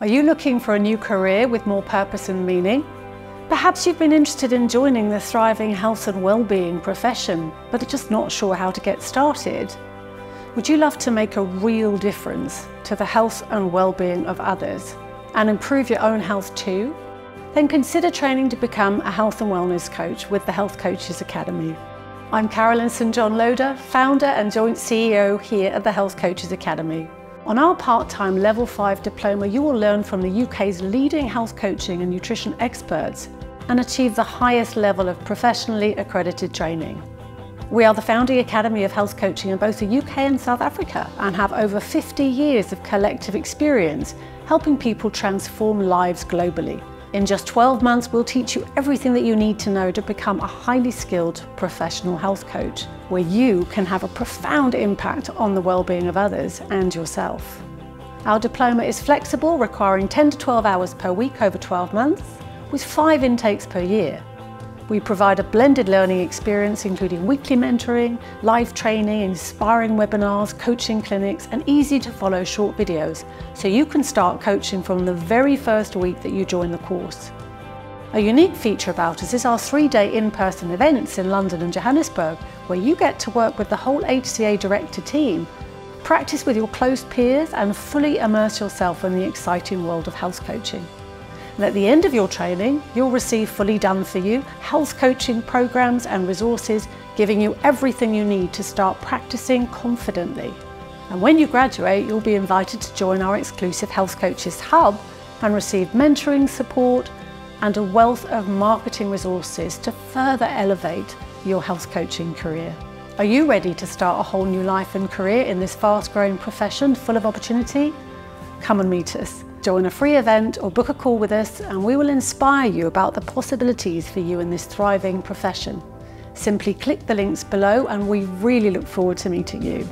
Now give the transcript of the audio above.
Are you looking for a new career with more purpose and meaning? Perhaps you've been interested in joining the thriving health and well-being profession, but are just not sure how to get started. Would you love to make a real difference to the health and well-being of others and improve your own health too? Then consider training to become a health and wellness coach with the Health Coaches Academy. I'm Carolyn St John Loader, founder and joint CEO here at the Health Coaches Academy. On our part-time Level 5 diploma, you will learn from the UK's leading health coaching and nutrition experts and achieve the highest level of professionally accredited training. We are the founding academy of health coaching in both the UK and South Africa and have over 50 years of collective experience helping people transform lives globally. In just 12 months, we'll teach you everything that you need to know to become a highly skilled professional health coach, where you can have a profound impact on the well-being of others and yourself. Our diploma is flexible, requiring 10 to 12 hours per week over 12 months, with five intakes per year. We provide a blended learning experience including weekly mentoring, live training, inspiring webinars, coaching clinics and easy to follow short videos so you can start coaching from the very first week that you join the course. A unique feature about us is our three-day in-person events in London and Johannesburg where you get to work with the whole HCA Director team, practice with your close peers and fully immerse yourself in the exciting world of health coaching. And at the end of your training, you'll receive fully done for you health coaching programs and resources, giving you everything you need to start practicing confidently. And when you graduate, you'll be invited to join our exclusive Health Coaches Hub and receive mentoring support and a wealth of marketing resources to further elevate your health coaching career. Are you ready to start a whole new life and career in this fast growing profession full of opportunity? Come and meet us. Join a free event or book a call with us and we will inspire you about the possibilities for you in this thriving profession. Simply click the links below and we really look forward to meeting you.